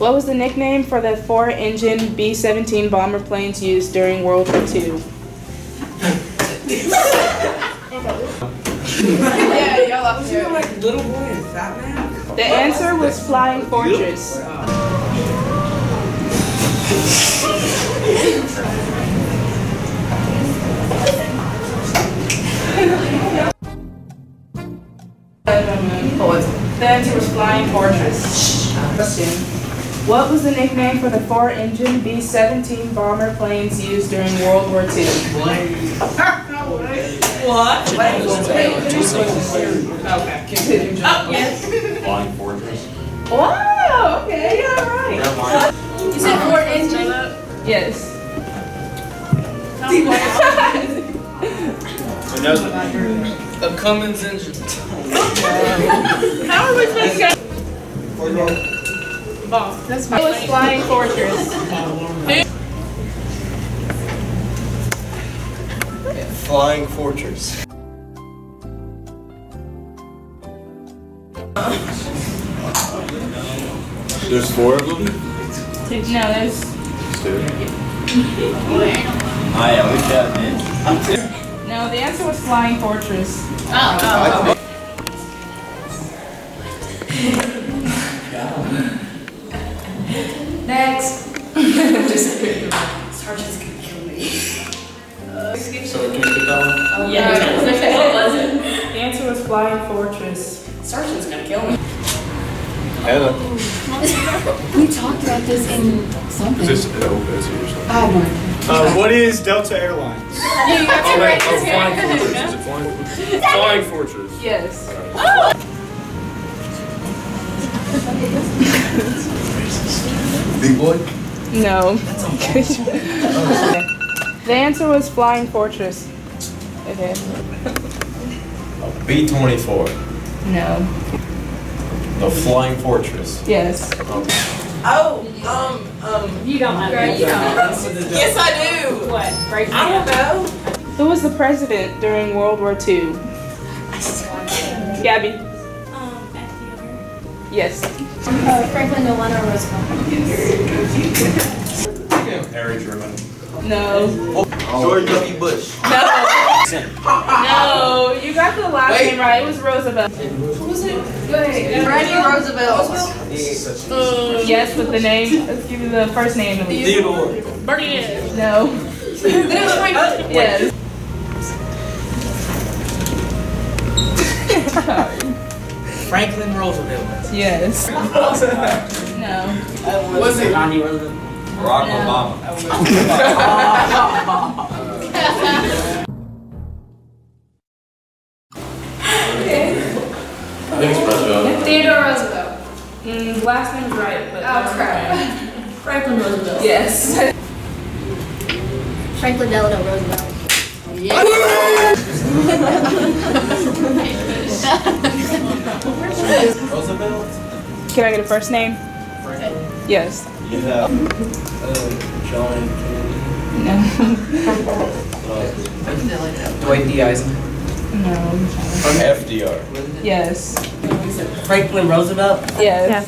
What was the nickname for the four-engine B-17 bomber planes used during World War II? Yeah, y'all up know, like little boy and fat man? The answer was Flying Fortress. The answer was Flying Fortress. Question. What was the nickname for the four-engine B-17 bomber planes used during World War II? What? Okay, continue. Oh, yes. Flying Fortress. Wow, okay, yeah, right. You said four engine? Yes. A Cummins engine. How are we supposed to get? That's It was Flying Fortress. Flying Fortress. There's four of them? No, there's Two. Oh yeah, we got man. no. The answer was Flying Fortress. Oh, oh, oh. Next. Sergeant's gonna kill me. So can you get that one? Yeah. What was it? The answer was Flying Fortress. Sergeant's gonna kill me. Hannah. We talked about this in something. Is this Elvis or something? I have no idea. Uh, what is Delta Airlines? You Oh, to wait, oh, Flying. Fortress. Is it Flying Fortress? Flying Fortress. Yes. Big boy? No. the answer was Flying Fortress. Okay. B twenty four. No. The Flying Fortress. Yes. Oh, um, um. You don't have Girl, it. you don't. Yes, I do. What? Break I don't know. Who was the president during World War II? Gabby. FDR. Yes. Uh, Franklin Delano Roosevelt. Yes. Harry Truman. No. George W. Bush. No. No. You got the last Wait. name right. It was Roosevelt. Who was it? Go ahead. Franklin Roosevelt. Yes, with the name. Let's give you the first name. Theodore. Bernie. No. Then it was Franklin. Yes. Franklin Roosevelt. Yes. No. Was it Ronnie Roosevelt? Barack No. Obama. I think it's President. Theodore Roosevelt. Mm, last name's right, but Oh, crap. Franklin Roosevelt. Yes. Franklin Delano Roosevelt. Roosevelt? Can I get a first name? Franklin. Yes. You have uh, John Kennedy. No. Dwight D. Eisenhower. No. FDR. Yes. Franklin Roosevelt. Yes.